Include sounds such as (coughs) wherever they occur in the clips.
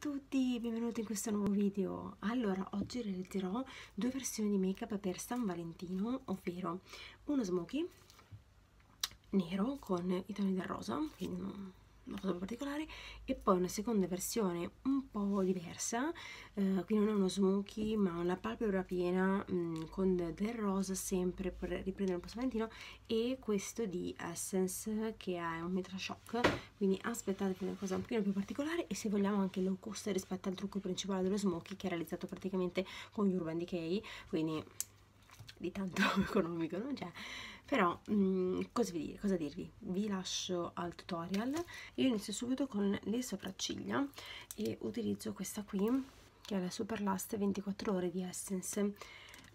tutti, benvenuti in questo nuovo video. Allora, oggi realizzerò due versioni di make-up per San Valentino, ovvero uno smoky nero con i toni del rosa, quindi cosa particolare e poi una seconda versione un po' diversa eh, quindi non è uno smoky ma una palpebra piena mh, mm, con del rosa sempre per riprendere un po' Valentino e questo di Essence che è un Metra Shock. Quindi aspettate una cosa un pochino più particolare e se vogliamo anche low cost rispetto al trucco principale dello smoky che è realizzato praticamente con Urban Decay quindi di tanto (laughs) economico non c'è però mh, mm, cosa, dire, cosa dirvi? Vi lascio al tutorial. Io inizio subito con le sopracciglia e utilizzo questa qui che è la Super Last 24 ore di Essence.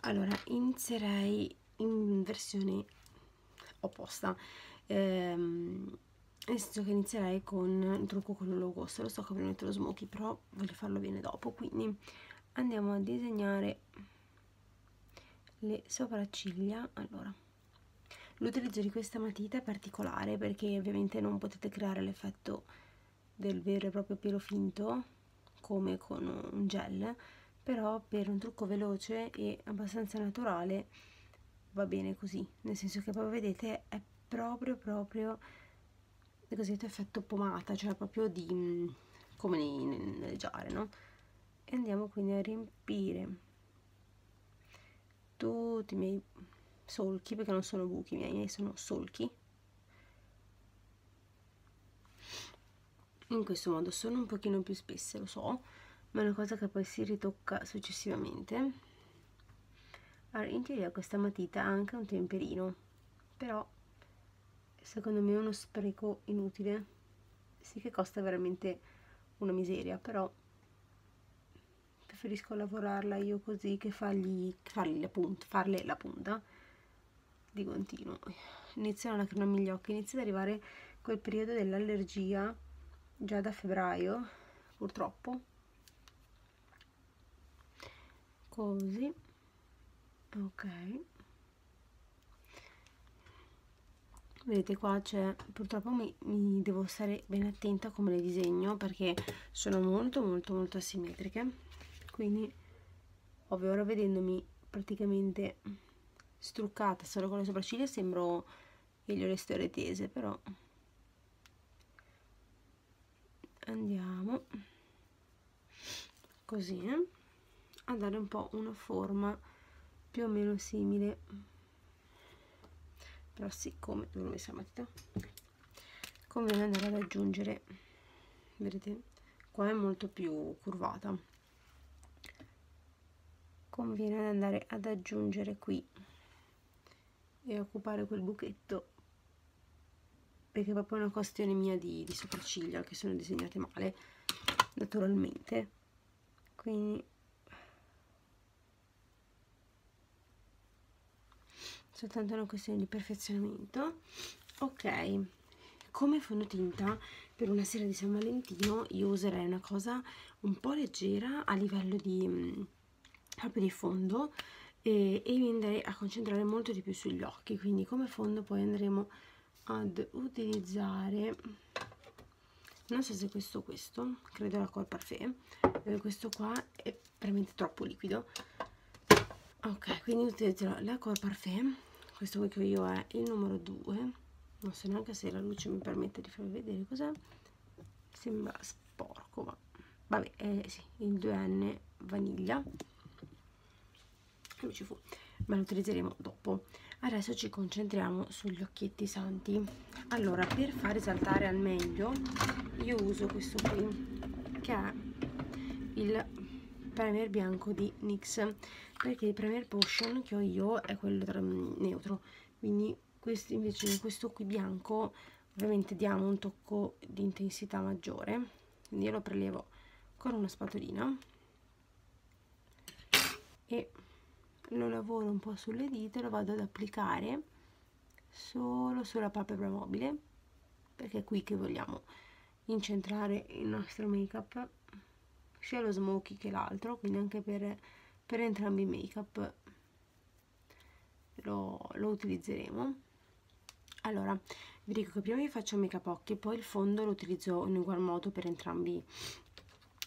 Allora inizierei in versione opposta. Ehm, nel senso che inizierei con un trucco con logo lo so che prima lo smoky però voglio farlo bene dopo. Quindi andiamo a disegnare le sopracciglia. Allora L'utilizzo di questa matita è particolare perché ovviamente non potete creare l'effetto del vero e proprio pelo finto come con un gel, però per un trucco veloce e abbastanza naturale va bene così, nel senso che poi vedete è proprio proprio il cosiddetto effetto pomata, cioè proprio di come nelle giare, no? E andiamo quindi a riempire tutti i miei solchi perché non sono buchi miei, sono solchi. In questo modo sono un pochino più spesse lo so ma è una cosa che poi si ritocca successivamente. Allora in teoria questa matita ha anche un temperino però secondo me è uno spreco inutile. Sì che costa veramente una miseria però preferisco lavorarla io così che fargli, fargli la punta, farle la punta di continuo. Iniziano a lacrimare gli occhi inizia ad arrivare quel periodo dell'allergia già da febbraio purtroppo. Così. Ok. Vedete qua c'è purtroppo mi, mi, devo stare ben attenta come le disegno perché sono molto molto molto asimmetriche. Quindi ovvio ora vedendomi praticamente struccata solo con le sopracciglia sembro Elio le storie tese però. Andiamo. Così eh? a dare un po' una forma più o meno simile. Però siccome dove ho messo la matita conviene andare ad aggiungere vedete qua è molto più curvata. Conviene andare ad aggiungere qui e occupare quel buchetto. Perché è proprio una questione mia di, di sopracciglia che sono disegnate male naturalmente. Quindi soltanto una questione di perfezionamento. Ok come fondotinta per una sera di San Valentino io userei una cosa un po' leggera a livello di mm, proprio di fondo e, e mi andrei a concentrare molto di più sugli occhi quindi come fondo poi andremo ad utilizzare non so se questo questo credo la Col Parfait eh, questo qua è veramente troppo liquido. Ok quindi utilizzerò la Col Parfait questo qui che io è il numero 2 non so neanche se la luce mi permette di farvi vedere cos'è sembra sporco ma vabbè eh, sì il 2N vaniglia ci fu ma lo utilizzeremo dopo. Adesso ci concentriamo sugli occhietti santi. Allora per far risaltare al meglio io uso questo qui che è il primer bianco di NYX perché il primer potion che ho io è quello neutro. Quindi questo invece questo qui bianco ovviamente diamo un tocco di intensità maggiore. Quindi io lo prelevo con una spatolina. E lo lavoro un po' sulle dita e lo vado ad applicare solo sulla palpebra mobile perché è qui che vogliamo incentrare il nostro make up sia lo smoky che l'altro quindi anche per, per entrambi i make up lo, lo utilizzeremo. Allora vi dico che prima vi faccio make up occhi poi il fondo lo utilizzo in ugual modo per entrambi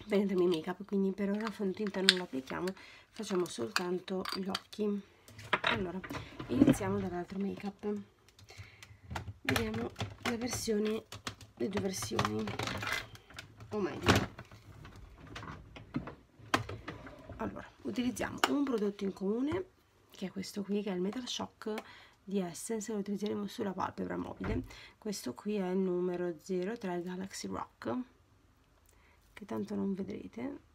per entrare in make up quindi per ora fondotinta non lo applichiamo facciamo soltanto gli occhi. Allora iniziamo dall'altro make up vediamo la versione le due versioni. O meglio. Allora utilizziamo un prodotto in comune che è questo qui che è il Metal Shock di Essence lo utilizzeremo sulla palpebra mobile. Questo qui è il numero 03 Galaxy Rock che tanto non vedrete.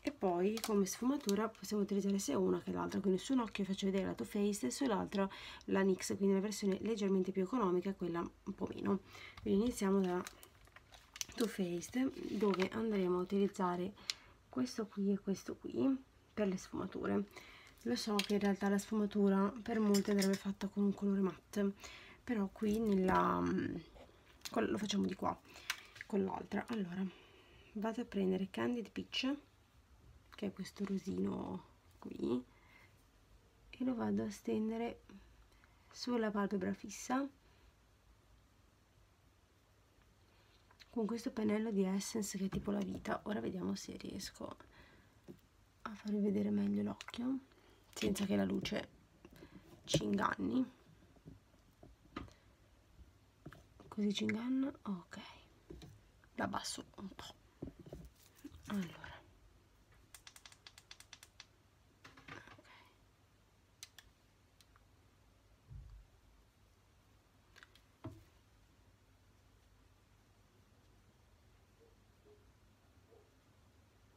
E poi come sfumatura possiamo utilizzare sia una che l'altra. Quindi su un occhio faccio vedere la Too Faced e sull'altro la NYX quindi la versione leggermente più economica quella un po' meno. Quindi iniziamo da Too Faced dove andremo a utilizzare questo qui e questo qui per le sfumature. Lo so che in realtà la sfumatura per molte andrebbe fatta con un colore matte però qui nella lo facciamo di qua con l'altra. Allora vado a prendere Candid Peach che è questo rosino qui e lo vado a stendere sulla palpebra fissa con questo pennello di Essence che è tipo la vita. Ora vediamo se riesco a farvi vedere meglio l'occhio senza che la luce ci inganni. Così ci inganna? Ok l'abbasso un po' allora.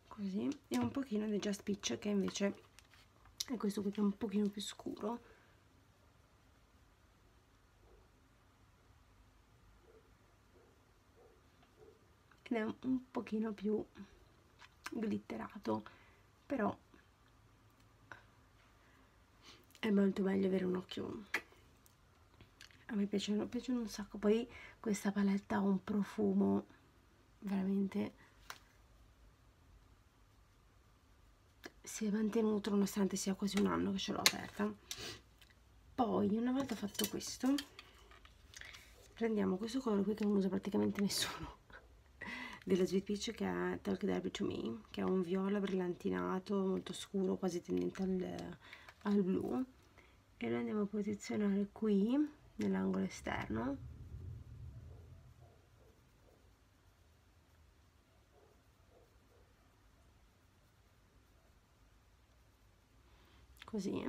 Così. E un pochino di Just Peach che invece è questo qui che è un pochino più scuro ed è un pochino più glitterato però è molto meglio avere un occhio. A me piacciono, piacciono un sacco. Poi questa paletta ha un profumo veramente. Si è mantenuto nonostante sia quasi un anno che ce l'ho aperta. Poi una volta fatto questo prendiamo questo colore qui che non usa praticamente nessuno della Sweet Peach che è Talk Derby to Me che è un viola brillantinato molto scuro quasi tendente al, al blu. E lo andiamo a posizionare qui nell'angolo esterno. Così.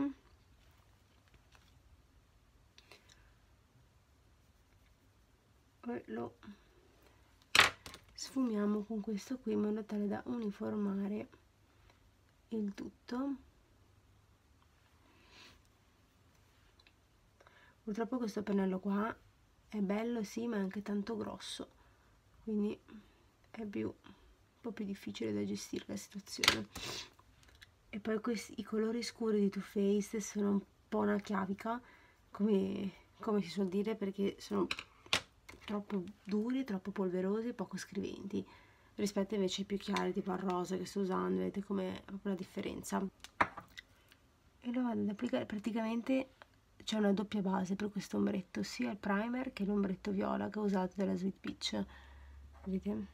Lo sfumiamo con questo qui in modo tale da uniformare il tutto. Purtroppo questo pennello qua è bello sì ma è anche tanto grosso quindi è più un po' più difficile da gestire la situazione. E poi questi, i colori scuri di Too Faced sono un po' una chiavica come, come si suol dire perché sono troppo duri, troppo polverosi, poco scriventi rispetto invece ai più chiari tipo al rosa che sto usando, vedete com'è proprio la differenza. E lo vado ad applicare praticamente c'è una doppia base per questo ombretto sia il primer che l'ombretto viola che ho usato della Sweet Peach. Vedete?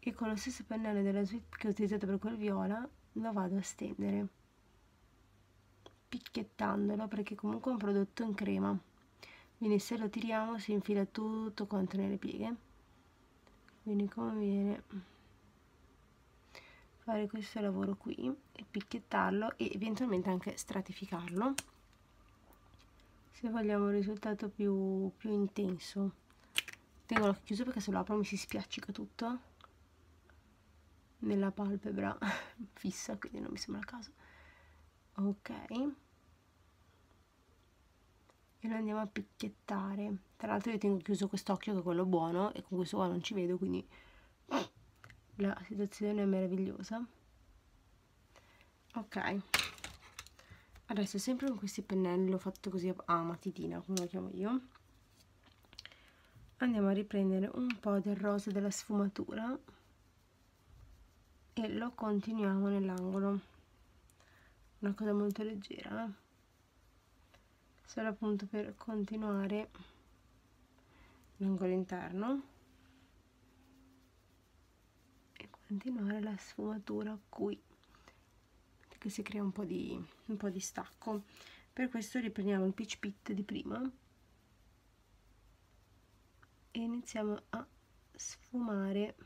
E con lo stesso pennello della Sweet che ho utilizzato per quel viola lo vado a stendere picchiettandolo perché comunque è un prodotto in crema quindi se lo tiriamo si infila tutto quanto nelle pieghe. Quindi conviene fare questo lavoro qui e picchiettarlo e eventualmente anche stratificarlo. Se vogliamo un risultato più, più intenso. Tengo chiuso perché se lo apro mi si spiaccica tutto. Nella palpebra (laughs) fissa quindi non mi sembra il caso. Ok e lo andiamo a picchiettare. Tra l'altro io tengo chiuso quest'occhio che è quello buono e con questo qua non ci vedo quindi la situazione è meravigliosa. Ok. Adesso sempre con questi pennelli l'ho fatto così a matitina come lo chiamo io. Andiamo a riprendere un po' del rosa della sfumatura e lo continuiamo nell'angolo. Una cosa molto leggera eh? Solo appunto per continuare l'angolo interno continuare la sfumatura qui che si crea un po' di, un po di stacco. Per questo riprendiamo il pitch pit di prima e iniziamo a sfumare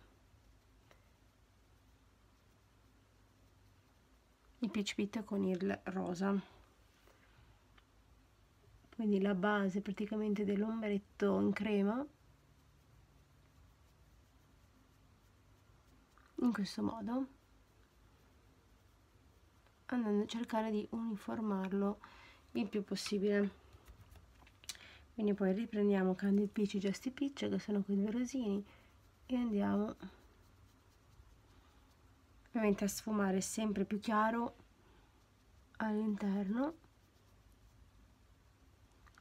il pitch pit con il rosa quindi la base praticamente dell'ombretto in crema. In questo modo. Andando a cercare di uniformarlo il più possibile. Quindi poi riprendiamo Candid Peach e Justy Peach che sono quei due rosini. E andiamo ovviamente a sfumare sempre più chiaro all'interno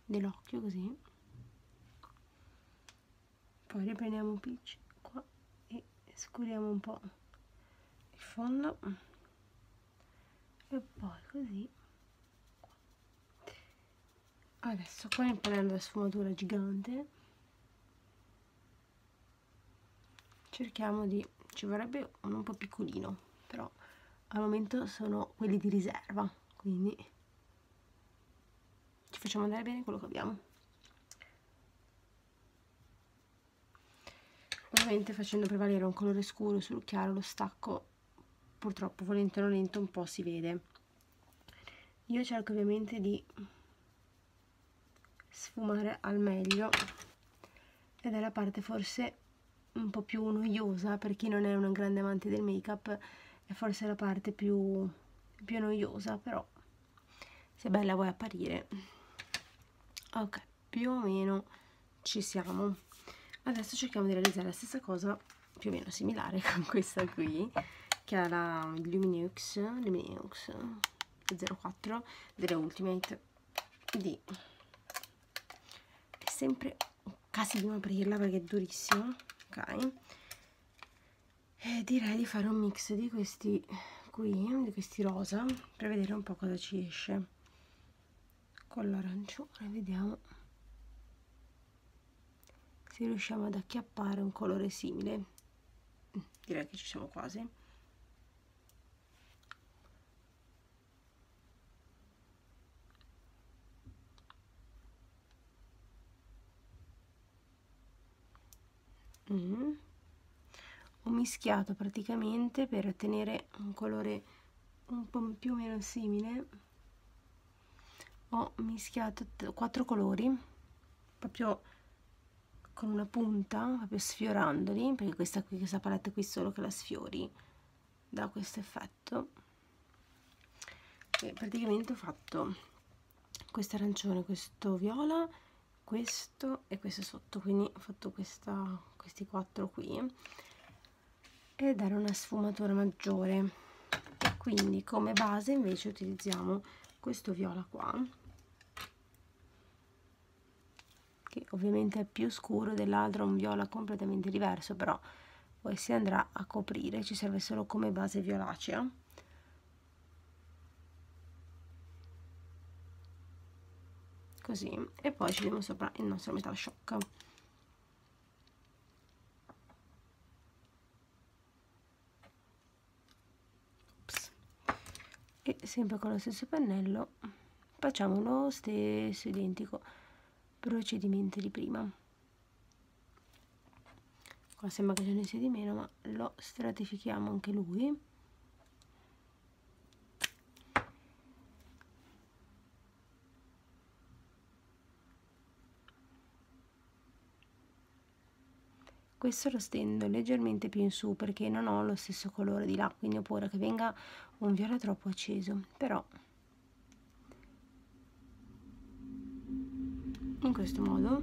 dell'occhio così. Poi riprendiamo Peach qua e scuriamo un po' il fondo. E poi così. Adesso qua imparando la sfumatura gigante cerchiamo di ci vorrebbe uno un po' piccolino però al momento sono quelli di riserva quindi facciamo andare bene quello che abbiamo. Ovviamente facendo prevalere un colore scuro sul chiaro lo stacco purtroppo volente o nolente un po' si vede. Io cerco ovviamente di sfumare al meglio ed è la parte forse un po' più noiosa per chi non è una grande amante del make up è forse la parte più, più noiosa però se bella vuoi apparire ok più o meno ci siamo. Adesso cerchiamo di realizzare la stessa cosa più o meno similare (laughs) con questa qui che è la Lumineux Lumineux 04 delle Ultimate di sempre un casino aprirla perché è durissima ok? E direi di fare un mix di questi qui di questi rosa per vedere un po' cosa ci esce con l'arancione vediamo se riusciamo ad acchiappare un colore simile. Direi che ci siamo quasi. Mm. ho mischiato praticamente per ottenere un colore un po' più o meno simile ho mischiato quattro colori proprio con una punta proprio sfiorandoli perché questa qui questa palette qui solo che la sfiori dà questo effetto. E praticamente ho fatto questo arancione questo viola questo e questo sotto quindi ho fatto questa, questi quattro qui e dare una sfumatura maggiore. Quindi come base invece utilizziamo questo viola qua che ovviamente è più scuro dell'altro un viola completamente diverso però poi si andrà a coprire ci serve solo come base violacea. Così e poi ci diamo sopra il nostro metal shock. Ops. e sempre con lo stesso pennello facciamo lo stesso identico procedimento di prima. Qua sembra che ce ne sia di meno ma lo stratifichiamo anche lui. Questo lo stendo leggermente più in su perché non ho lo stesso colore di là quindi ho paura che venga un viola troppo acceso però in questo modo.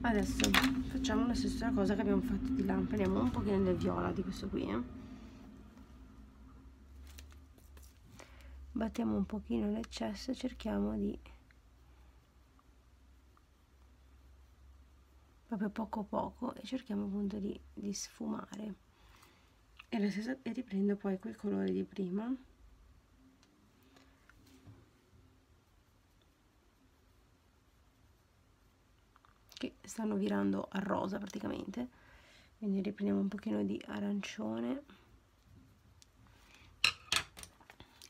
Adesso facciamo la stessa cosa che abbiamo fatto di là. Prendiamo un pochino del viola di questo qui eh. battiamo un pochino l'eccesso e cerchiamo di proprio poco poco e cerchiamo appunto di, di sfumare. E, stessa, e riprendo poi quel colore di prima che stanno virando a rosa praticamente. Quindi riprendiamo un pochino di arancione.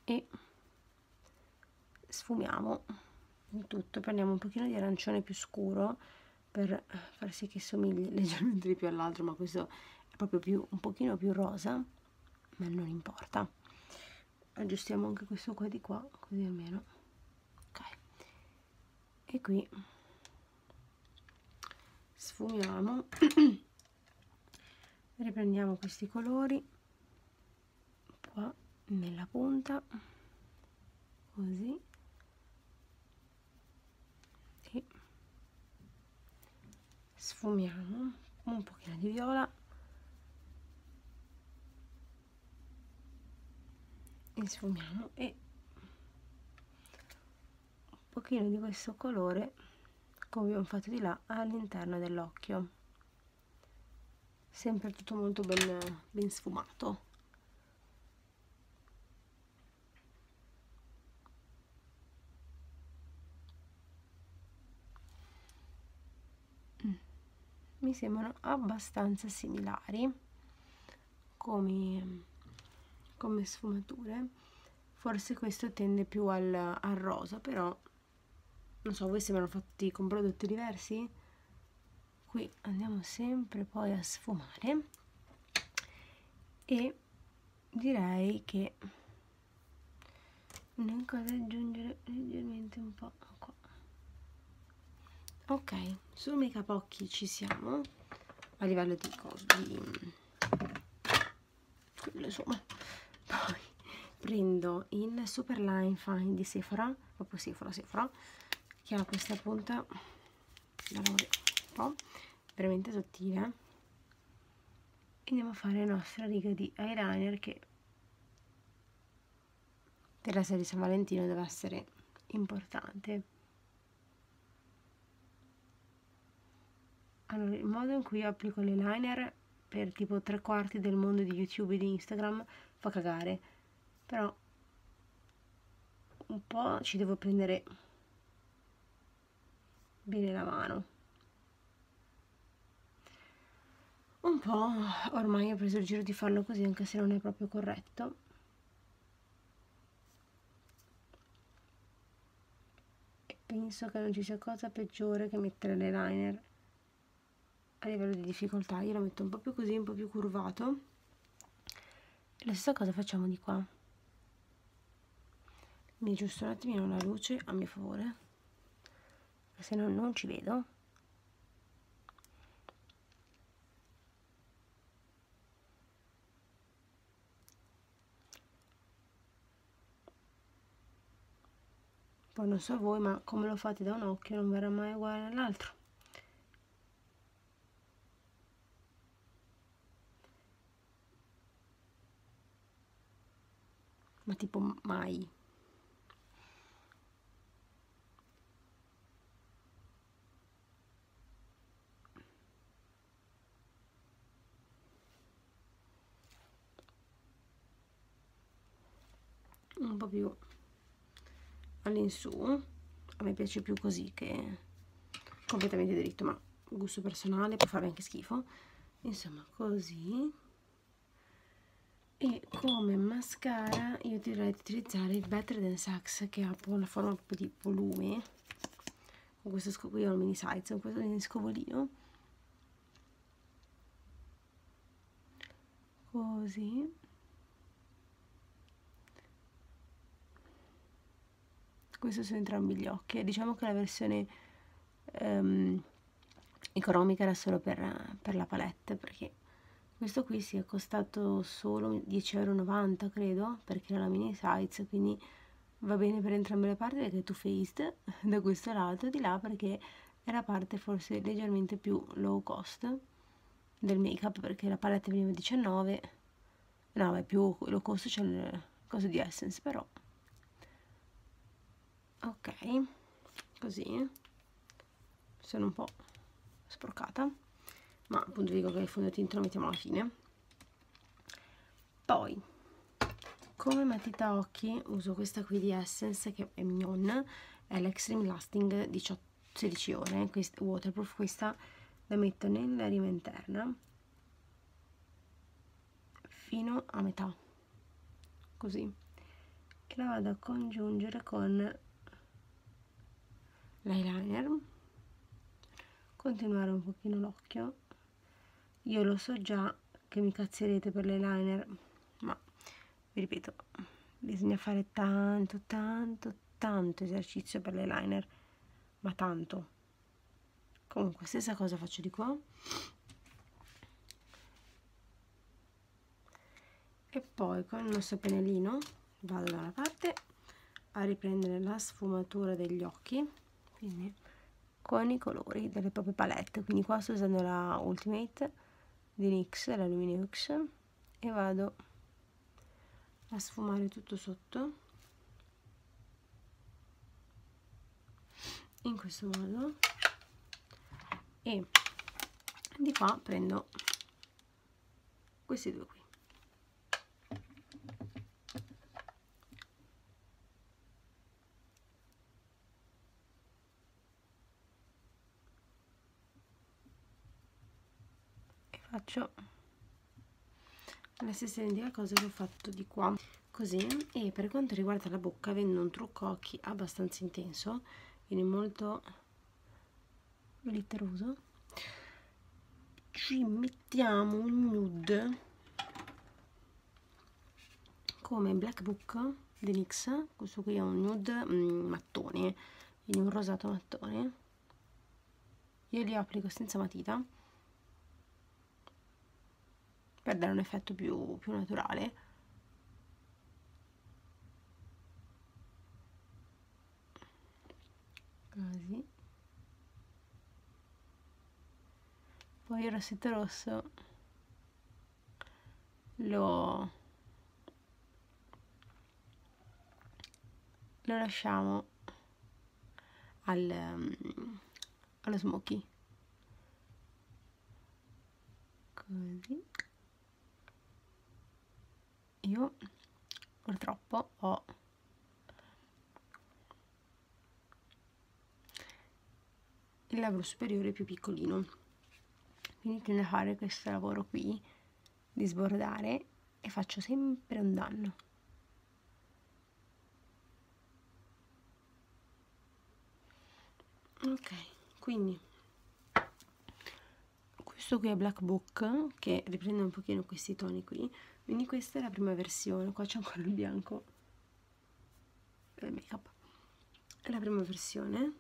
E sfumiamo il tutto. Prendiamo un pochino di arancione più scuro per far sì che somigli (laughs) leggermente di più all'altro ma questo è proprio più un pochino più rosa ma non importa. Aggiustiamo anche questo qua di qua così almeno. Ok. E qui sfumiamo. (coughs) Riprendiamo questi colori. Qua nella punta. Così. E sfumiamo un pochino di viola. E sfumiamo. E un pochino di questo colore come abbiamo fatto di là all'interno dell'occhio. Sempre tutto molto ben, ben sfumato. Mm. mi sembrano abbastanza similari come, come sfumature. Forse questo tende più al, al rosa però non so voi sembrano fatti con prodotti diversi? Qui andiamo sempre poi a sfumare. E direi che ne cosa aggiungere leggermente un po' qua. Ok sul make up occhi ci siamo a livello di di quello insomma. Poi prendo il super line fine di Sephora proprio Sephora Sephora che ha questa punta. Un po' veramente sottile. E andiamo a fare la nostra riga di eyeliner che per la serie San Valentino deve essere importante. Allora il modo in cui io applico l'eyeliner per tipo tre quarti del mondo di youtube e di instagram fa cagare. Però un po' ci devo prendere bene la mano. Un po' ormai ho preso il giro di farlo così anche se non è proprio corretto. E penso che non ci sia cosa peggiore che mettere l'eyeliner. A livello di difficoltà io lo metto un po' più così un po' più curvato. La stessa cosa facciamo di qua. Mi aggiusto un attimino la luce a mio favore se no non ci vedo. Poi non so voi ma come lo fate da un occhio non verrà mai uguale all'altro. Ma tipo mai un po' più all'insù. A me piace più così che completamente dritto ma gusto personale può fare anche schifo. Insomma così. E come mascara io direi di utilizzare il Better Than Sex che ha una forma proprio di volume. Con questo scovolino mini size con questo mini scovolino. Così questi sono entrambi gli occhi diciamo che la versione um, economica era solo per, per, la palette perché questo qui si è costato solo 10,90 euro credo perché era la mini size quindi va bene per entrambe le parti perché è two faced (laughs) da questo lato di là perché è la parte forse leggermente più low cost del make up perché la palette veniva 19 no è più low cost c'è il coso di Essence però ok così. Sono un po' sporcata ma appunto dico che il fondotinta lo mettiamo alla fine. Poi come matita occhi uso questa qui di Essence che è mignon è l'Extreme Lasting 18, 16 ore. Questa, waterproof questa la metto nella rima interna fino a metà. Così. E la vado a congiungere con l'eyeliner. Continuare un pochino l'occhio. Io lo so già che mi cazzerete per l'eyeliner ma vi ripeto bisogna fare tanto tanto tanto esercizio per l'eyeliner. Ma tanto. Comunque stessa cosa faccio di qua. E poi con il nostro pennellino vado da una parte a riprendere la sfumatura degli occhi quindi? Con i colori delle proprie palette. Quindi qua sto usando la Ultimate di NYX, la Lumineux e vado a sfumare tutto sotto. In questo modo. E di qua prendo questi due qui faccio la stessa identica cosa che ho fatto di qua. Così e per quanto riguarda la bocca avendo un trucco occhi abbastanza intenso quindi molto glitteroso ci mettiamo un nude come Black Book di NYX questo qui è un nude mm, mattone quindi un rosato mattone. Io li applico senza matita per dare un effetto più, più naturale. Così. Poi il rossetto rosso lo lo lasciamo al, um, allo smoky. Così io purtroppo ho il labbro superiore più piccolino. Quindi tendo a fare questo lavoro qui di sbordare e faccio sempre un danno. Ok quindi questo qui è Black Book che riprende un pochino questi toni qui quindi questa è la prima versione. Qua c'è ancora il bianco. Del make up è la prima versione.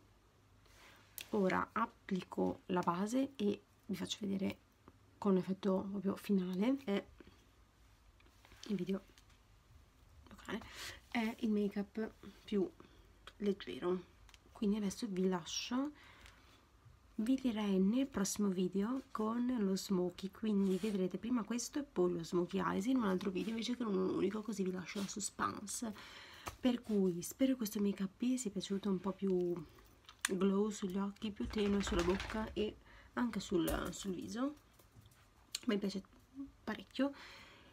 Ora applico la base e vi faccio vedere con effetto proprio finale. È il video locale. È il make up più leggero. Quindi adesso vi lascio vi direi nel prossimo video con lo smoky quindi vedrete prima questo e poi lo smoky eyes in un altro video invece che in un unico così vi lascio la suspense. Per cui spero che questo make up sia piaciuto un po' più glow sugli occhi più tenue sulla bocca e anche sul, sul viso. Mi piace parecchio.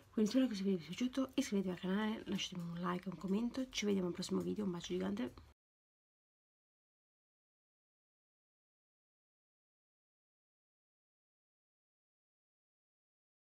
Quindi spero che questo video vi sia piaciuto iscrivetevi al canale lasciatemi un like un commento. Ci vediamo al prossimo video. Un bacio gigante